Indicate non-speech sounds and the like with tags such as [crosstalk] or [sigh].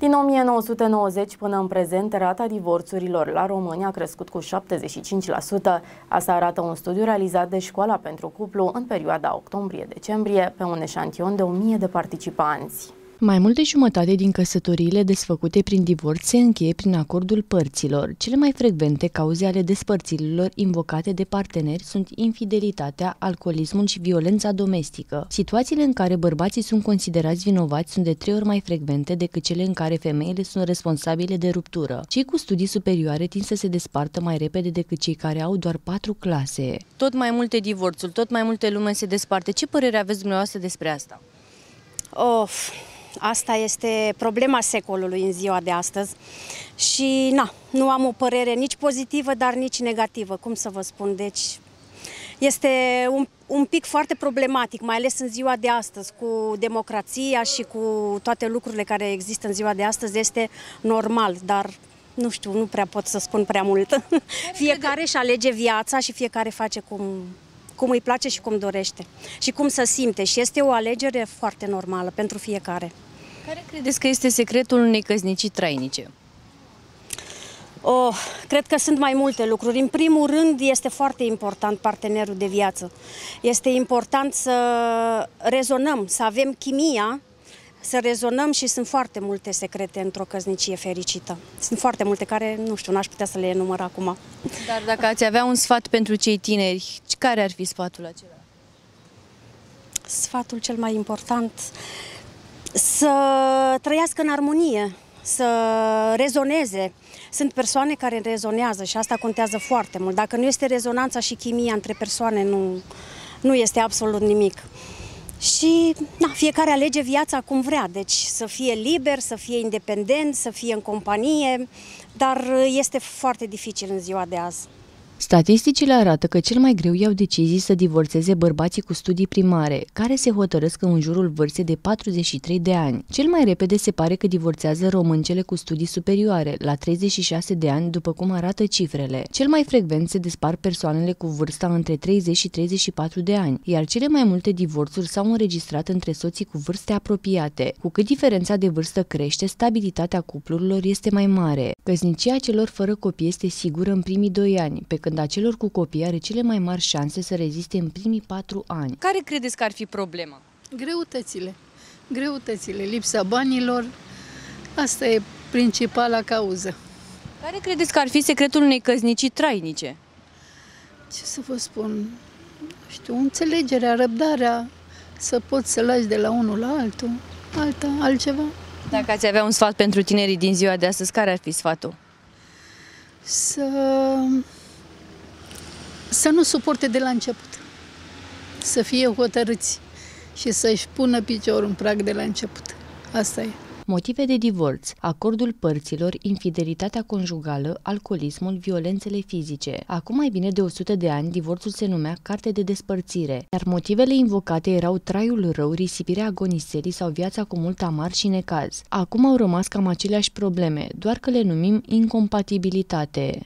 Din 1990 până în prezent, rata divorțurilor la România a crescut cu 75%. Asta arată un studiu realizat de Școala pentru Cuplu în perioada octombrie-decembrie pe un eșantion de 1000 de participanți. Mai mult de jumătate din căsătoriile desfăcute prin divorț se încheie prin acordul părților. Cele mai frecvente cauze ale despărțirilor invocate de parteneri sunt infidelitatea, alcoolismul și violența domestică. Situațiile în care bărbații sunt considerați vinovați sunt de trei ori mai frecvente decât cele în care femeile sunt responsabile de ruptură. Cei cu studii superioare tind să se despartă mai repede decât cei care au doar patru clase. Tot mai multe divorțuri, tot mai multe lume se desparte. Ce părere aveți dumneavoastră despre asta? Of, Asta este problema secolului în ziua de astăzi și na, nu am o părere nici pozitivă, dar nici negativă, cum să vă spun. Deci este un, un pic foarte problematic, mai ales în ziua de astăzi, cu democrația și cu toate lucrurile care există în ziua de astăzi, este normal, dar nu știu, nu prea pot să spun prea mult. [laughs] fiecare își alege viața și fiecare face cum, cum îi place și cum dorește și cum să simte și este o alegere foarte normală pentru fiecare. Care credeți că este secretul unei căsnicii trainice? Oh, cred că sunt mai multe lucruri. În primul rând, este foarte important partenerul de viață. Este important să rezonăm, să avem chimia, să rezonăm și sunt foarte multe secrete într-o căsnicie fericită. Sunt foarte multe care, nu știu, n-aș putea să le enumăr acum. Dar dacă ați avea un sfat pentru cei tineri, care ar fi sfatul acela? Sfatul cel mai important să trăiască în armonie, să rezoneze. Sunt persoane care rezonează și asta contează foarte mult. Dacă nu este rezonanța și chimia între persoane, nu, nu este absolut nimic. Și na, fiecare alege viața cum vrea, deci să fie liber, să fie independent, să fie în companie, dar este foarte dificil în ziua de azi. Statisticile arată că cel mai greu iau decizii să divorțeze bărbații cu studii primare, care se hotărăsc în jurul vârstei de 43 de ani. Cel mai repede se pare că divorțează româncele cu studii superioare, la 36 de ani, după cum arată cifrele. Cel mai frecvent se despar persoanele cu vârsta între 30 și 34 de ani, iar cele mai multe divorțuri s-au înregistrat între soții cu vârste apropiate. Cu cât diferența de vârstă crește, stabilitatea cuplurilor este mai mare. Căsnicia celor fără copii este sigură în primii doi ani, pe când a celor cu copii are cele mai mari șanse să reziste în primii patru ani. Care credeți că ar fi problema? Greutățile. Greutățile, lipsa banilor, asta e principala cauză. Care credeți că ar fi secretul unei căznicii trainice? Ce să vă spun? Nu știu, înțelegerea, răbdarea, să poți să lași de la unul la altul, alta, altceva. Dacă ați avea un sfat pentru tinerii din ziua de astăzi, care ar fi sfatul? Să să nu suporte de la început, să fie hotărâți și să-și pună piciorul în prag de la început. Asta e. Motive de divorț, acordul părților, infidelitatea conjugală, alcoolismul, violențele fizice. Acum mai bine de 100 de ani, divorțul se numea carte de despărțire, iar motivele invocate erau traiul rău, risipirea agoniserii sau viața cu mult amar și necaz. Acum au rămas cam aceleași probleme, doar că le numim incompatibilitate.